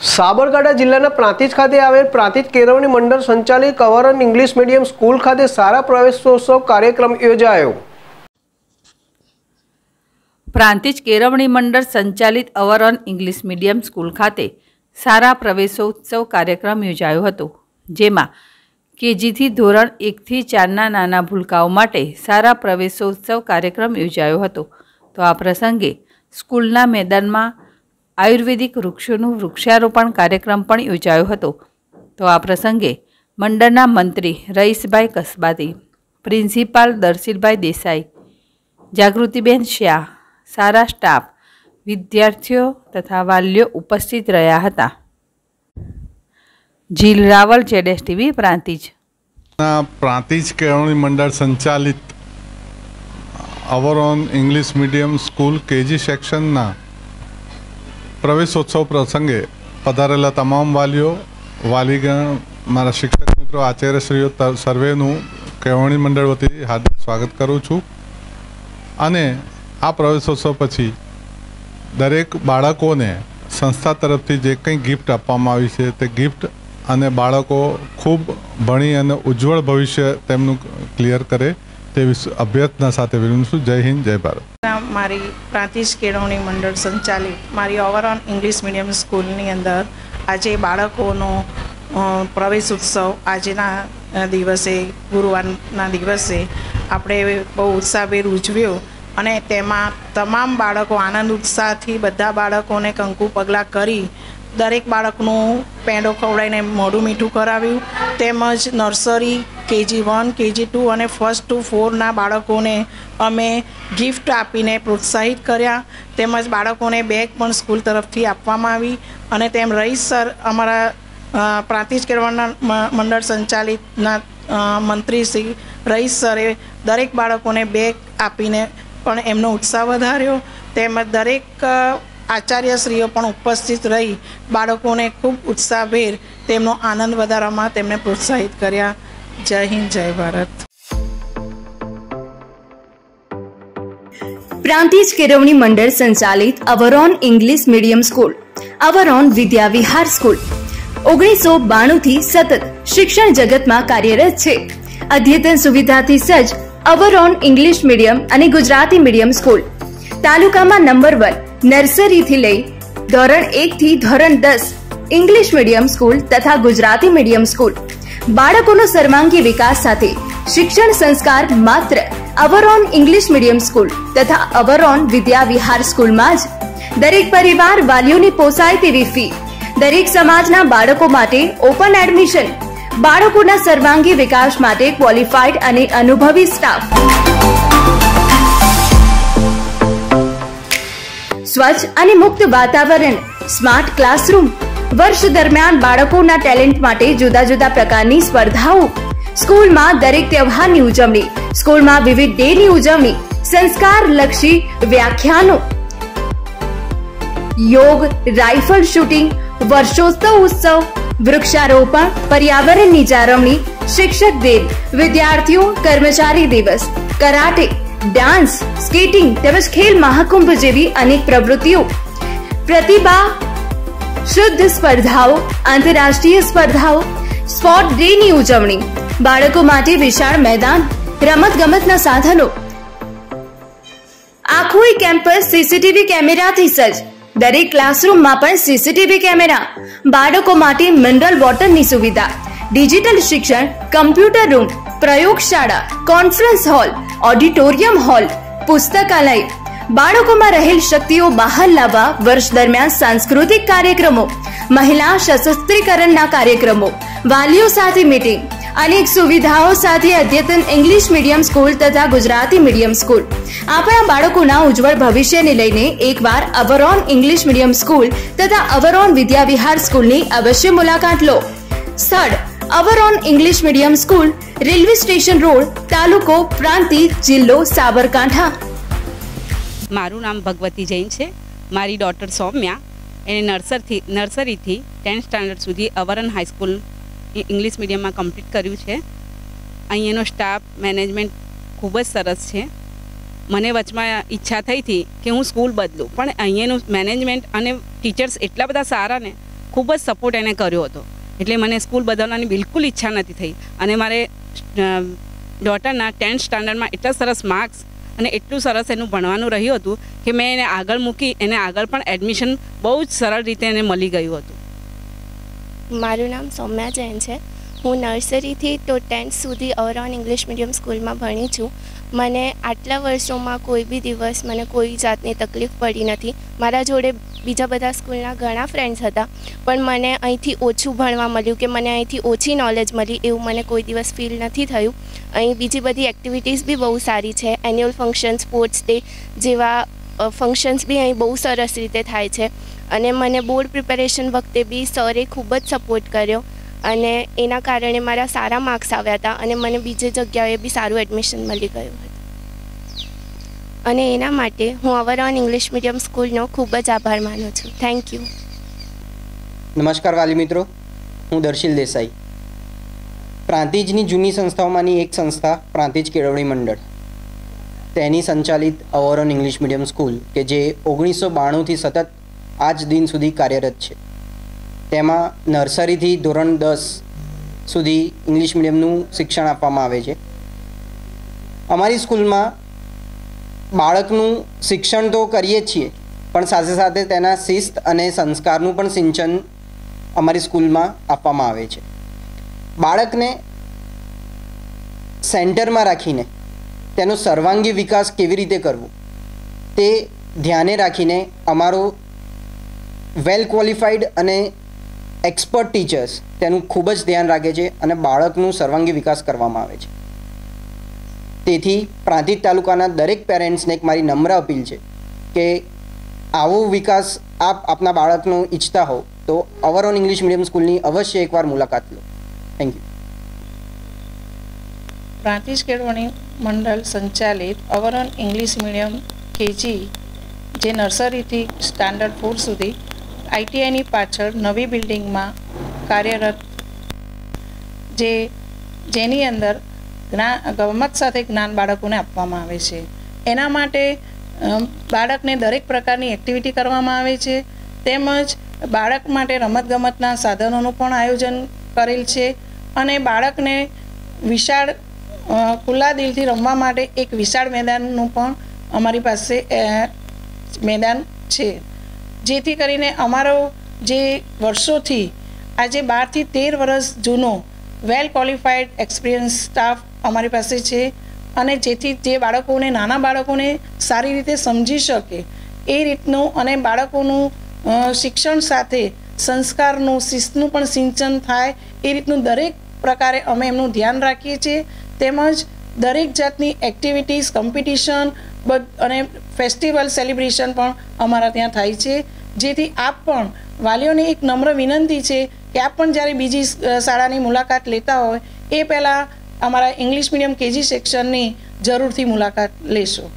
સાબરકાંઠા જિલ્લાના પ્રાંતિજ ખાતે આવેલ પ્રાંતિજ કેળવણી મંડળ સંચાલિત કવરન ઇંગ્લિશ મીડિયમ સ્કૂલ ખાતે સારા પ્રવેશોત્સવ કાર્યક્રમ યોજાયો. પ્રાંતિજ કેળવણી મંડળ સંચાલિત our own English medium school ખાતે સારા પ્રવેશોત્સવ કાર્યક્રમ યોજાયો હતો, જેમાં કેજીથી ધોરણ એકથી ચારના નાના ભૂલકાઓ માટે સારા પ્રવેશોત્સવ કાર્યક્રમ યોજાયો હતો. તો આ પ્રસંગે સ્કૂલના મેદાનમાં આયુર્વેદિક વૃક્ષોનું વૃક્ષારોપણ કાર્યક્રમ પણ યોજાયો હતો. તો આ પ્રસંગે મંડળના મંત્રી રઈસભાઈ કસબાતી, પ્રિન્સિપાલ દર્શિલભાઈ દેસાઈ, જાગૃતિબેન શ્યા સારા સ્ટાફ, વિદ્યાર્થીઓ તથા વાલીઓ ઉપસ્થિત રહ્યા હતા. જીલ રાવલ જેડેસ ટીવી, પ્રાંતિજ. પ્રાંતિજ કેળવણી મંડળ સંચાલિત our own English medium school KG સેક્શનના પ્રવેશોત્સવ પ્રસંગે પધારેલા તમામ વાલીઓ, વાલીગણ, મારા શિક્ષક મિત્રો, આચાર્યશ્રીઓ સર્વેનું કેળવણી મંડળ વતી હાર્દિક સ્વાગત કરું છું. અને આ પ્રવેશોત્સવ પછી દરેક બાળકોને સંસ્થા તરફથી જે કંઈ ગિફ્ટ આપવામાં આવી છે તે ગિફ્ટ અને બાળકો ખૂબ ભણી અને ઉજ્જવળ ભવિષ્ય તેમનું ક્લિયર કરે. તેવી અભ્યર્થના સાથે વિનંતી જય હિન્દ, જય ભારત. મારી પ્રાંતિજ કેળવણી મંડળ સંચાલિત, મારી ઓવરઓલ ઇંગ્લિશ મીડિયમ સ્કૂલની અંદર આજે બાળકોનો પ્રવેશ ઉત્સવ આજના દિવસે, ગુરુવારના દિવસે આપણે બહુ ઉત્સાહભેર ઉજવ્યો અને તેમાં તમામ બાળકો આનંદ ઉત્સાહથી બધા બાળકોને કંકુ પગલાં કરી દરેક બાળકનું પેંડો ખવડાવીને મોઢું મીઠું કરાવ્યું. તેમજ nursery KG one, KG two અને ફર્સ્ટ ટુ ફોરના બાળકોને અમે ગિફ્ટ આપીને પ્રોત્સાહિત કર્યા. તેમજ બાળકોને બેગ પણ સ્કૂલ તરફથી આપવામાં આવી. અને તેમ રહીશ સર, અમારા પ્રાંતિજ કેળવણના મંડળ સંચાલિતના મંત્રી શ્રી રહીશ સરે દરેક બાળકોને બેગ આપીને પણ એમનો ઉત્સાહ વધાર્યો. તેમજ દરેક આચાર્યશ્રીઓ પણ ઉપસ્થિત રહી બાળકોને ખૂબ ઉત્સાહભેર તેમનો આનંદ વધારવામાં તેમને પ્રોત્સાહિત કર્યા. જય હિન્દ, જય ભારત. પ્રાંતિજ કેળવણી મંડળ સંચાલિત our own English medium school, our own Vidya Vihar school. ઓગણીસો બાણું થી સતત શિક્ષણ જગતમાં કાર્યરત છે. અદ્યતન સુવિધાથી સજ્જ અવરોન ઇંગ્લિશ મીડિયમ અને ગુજરાતી મીડિયમ સ્કૂલ. તાલુકામાં નંબર વન, નર્સરીથી લઈ ધોરણ એક થી ધોરણ દસ ઇંગ્લિશ મીડિયમ સ્કૂલ તથા ગુજરાતી મીડિયમ સ્કૂલ. બાળકોનો સર્વાંગી વિકાસ સાથે શિક્ષણ સંસ્કાર માત્ર અવરોન ઇંગ્લિશ મીડિયમ સ્કૂલ તથા અવરોન વિદ્યા વિહાર સ્કૂલમાં જ. દરેક પરિવાર વાલીઓની પોસાય તેવી ફી દરેક સમાજના બાળકો માટે ઓપન એડમિશન બાળકોના સર્વાંગી વિકાસ માટે ક્વોલિફાઈડ અને અનુભવી સ્ટાફ સ્વચ્છ અને મુક્ત વાતાવરણ સ્માર્ટ ક્લાસરૂમ વર્ષ દરમિયાન બાળકોના ટેલેન્ટ માટે જુદા જુદા પ્રકારની સ્પર્ધાઓ. સ્કૂલમાં દરેક તહેવારની ઉજવણી. સ્કૂલમાં વિવિધ ડેની ઉજવણી. સંસ્કાર લક્ષી વ્યાખ્યાનો. યોગ, રાઇફલ શૂટિંગ, વર્ષોત્સવ ઉત્સવ, વૃક્ષારોપણ, પર્યાવરણની જાળવણી, શિક્ષક દિન, વિદ્યાર્થીઓ કર્મચારી દિવસ, કરાટે, ડાન્સ, સ્કેટિંગ તેમજ ખેલ મહાકુંભ જેવી અનેક પ્રવૃત્તિઓ. પ્રતિભા શુદ્ધ સ્પર્ધાઓ, આંતરરાષ્ટ્રીય સ્પર્ધાઓ, સ્પોર્ટ ડે ની ઉજવણી, બાળકો માટે વિશાળ મેદાન રમત ગમતના સાધનો. આખું કેમ્પસ સીસીટીવી કેમેરાથી સજ્જ. દરેક ક્લાસરૂમમાં પણ સીસીટીવી કેમેરા. બાળકો માટે મિનરલ વોટરની સુવિધા. ડિજિટલ શિક્ષણ, કમ્પ્યુટર રૂમ, પ્રયોગશાળા, કોન્ફરન્સ હોલ, ઓડિટોરિયમ હોલ, પુસ્તકાલય બાળકોમાં રહેલ શક્તિઓ બહાર લાવવા વર્ષ દરમિયાન સાંસ્કૃતિક કાર્યક્રમો, મહિલા સશસ્ત્રીકરણના કાર્યક્રમો, વાલીઓ સાથે મીટિંગ, અનેક સુવિધાઓ સાથે અદ્યતન ઇંગ્લિશ મીડિયમ સ્કૂલ તથા ગુજરાતી મીડિયમ સ્કૂલ. આપણા બાળકોના ઉજ્જવળ ભવિષ્યને લઈને એકવાર અવરોન ઇંગ્લિશ મીડિયમ સ્કૂલ તથા અવરોન વિદ્યાવિહાર સ્કૂલની અવશ્ય મુલાકાત લો. સ્થળ, our own English medium school, railway station road, તાલુકો, પ્રાંતિજ જિલ્લો, સાબરકાંઠા. મારું નામ ભગવતી જૈન છે. મારી ડોટર સૌમ્યા. એને નર્સરથી, નર્સરીથી ટેન્થ સ્ટાન્ડર્ડ સુધી our own high school English મીડિયમમાં કમ્પ્લીટ કર્યું છે. અહીંયાનો સ્ટાફ મેનેજમેન્ટ ખૂબ જ સરસ છે. મને વચમાં ઈચ્છા થઈ હતી કે હું સ્કૂલ બદલું, પણ અહીંયાનું મેનેજમેન્ટ અને ટીચર્સ એટલા બધા સારા ને, ખૂબ જ સપોર્ટ એને કર્યો હતો. એટલે મને સ્કૂલ બદલવાની બિલકુલ ઈચ્છા નથી થઈ. અને મારે ડોટરના ટેન્થ સ્ટાન્ડર્ડમાં એટલા સરસ માર્ક્સ અને એટલું સરસ એનું ભણવાનું રહ્યું હતું કે મેં એને આગળ મૂકી, એને આગળ પણ એડમિશન બહુ જ સરળ રીતે એને મળી ગયું હતું. મારું નામ સૌમ્યા જૈન છે. હું નર્સરીથી તો ટેન્થ સુધી ઓવરઓલ ઇંગ્લિશ મીડિયમ સ્કૂલમાં ભણી છું. મને આટલા વર્ષોમાં કોઈ બી દિવસ મને કોઈ જાતની તકલીફ પડી નથી. મારા જોડે બીજા બધા સ્કૂલના ઘણા ફ્રેન્ડ્સ હતા. પણ મને અહીંથી ઓછું ભણવા મળ્યું કે મને અહીંથી ઓછી નોલેજ મળી એવું મને કોઈ દિવસ ફીલ નથી થયું. અહીં બીજી બધી એક્ટિવિટીઝ બી બહુ સારી છે. એન્યુઅલ ફંક્શન સ્પોર્ટ્સ ડે જેવા ફંક્શન્સ બી અહીં બહુ સરસ રીતે થાય છે. અને મને બોર્ડ પ્રિપેરેશન વખતે બી સરે ખૂબ જ સપોર્ટ કર્યો. અને એના કારણે મારા સારા માર્ક્સ આવ્યા હતા અને મને બીજી જગ્યાએ બી સારું એડમિશન મળી ગયું હતું. અને એના માટે હું અવરઓન ઇંગ્લિશ મીડિયમ સ્કૂલનો ખૂબ જ આભાર માનું છું. થેન્ક યુ નમસ્કાર વાલી મિત્રો. હું દર્શિલ દેસાઈ. પ્રાંતિજની જૂની સંસ્થાઓમાંની એક સંસ્થા પ્રાંતિજ કેળવણી મંડળ. તેની સંચાલિત અવરઓન ઇંગ્લિશ મીડિયમ સ્કૂલ કે જે ઓગણીસો બાણુંથી સતત આજ દિન સુધી કાર્યરત છે. તેમાં નર્સરીથી ધોરણ દસ સુધી ઇંગ્લિશ મીડિયમનું શિક્ષણ આપવામાં આવે છે. અમારી સ્કૂલમાં બાળકનું શિક્ષણ તો કરીએ છીએ, પણ સાથે સાથે તેના શિસ્ત અને સંસ્કારનું પણ સિંચન અમારી સ્કૂલમાં આપવામાં આવે છે. બાળકને સેન્ટરમાં રાખીને તેનો સર્વાંગી વિકાસ કેવી રીતે કરવો, તે ધ્યાને રાખીને અમારો વેલ ક્વોલિફાઈડ અને એક્સપર્ટ ટીચર્સ તેનું ખૂબ જ ધ્યાન રાખે છે અને બાળકનું સર્વાંગી વિકાસ કરવામાં આવે છે. તેથી પ્રાંતિજ તાલુકાના દરેક પેરેન્ટ્સને એક મારી નમ્ર અપીલ છે કે આવો વિકાસ આપ આપના બાળકનો ઈચ્છતા હો તો અવર ઓન ઇંગ્લિશ મીડિયમ સ્કૂલની અવશ્ય એકવાર મુલાકાત લો. થેન્ક યુ પ્રાંતિજ કેળવણી મંડળ સંચાલિત અવરન ઇંગ્લિશ મીડિયમ કેજી, જે નર્સરીથી સ્ટાન્ડર્ડ ફોર સુધી આઈટીઆઈની પાછળ નવી બિલ્ડિંગમાં કાર્યરત, જે, જેની અંદર જ્ઞાન ગમત સાથે જ્ઞાન બાળકોને આપવામાં આવે છે. એના માટે બાળકને દરેક પ્રકારની એક્ટિવિટી કરવામાં આવે છે. તેમજ બાળક માટે રમતગમતના સાધનોનું પણ આયોજન કરેલ છે અને બાળકને વિશાળ ખુલ્લા દિલથી રમવા માટે એક વિશાળ મેદાનનું પણ અમારી પાસે મેદાન છે. જેથી કરીને અમારો જે વર્ષોથી, આજે બારથી તેર વર્ષ જૂનો વેલ ક્વોલિફાઈડ એક્સપિરિયન્સ સ્ટાફ અમારી પાસે છે અને જેથી જે બાળકોને, નાના બાળકોને સારી રીતે સમજી શકે એ રીતનું અને બાળકોનું શિક્ષણ સાથે સંસ્કારનું, શિસ્તનું પણ સિંચન થાય એ રીતનું દરેક પ્રકારે અમે એમનું ધ્યાન રાખીએ છીએ. તેમજ દરેક જાતની એક્ટિવિટીઝ કોમ્પિટિશન અને ફેસ્ટિવલ સેલિબ્રેશન પણ અમારા ત્યાં થાય છે. જેથી આપ પણ વાલીઓને એક નમ્ર વિનંતી છે કે આપ પણ જ્યારે બીજી શાળાની મુલાકાત લેતા હોય, એ પહેલાં અમારા ઇંગ્લિશ મીડિયમ કેજી સેક્શનની જરૂરથી મુલાકાત લેશો.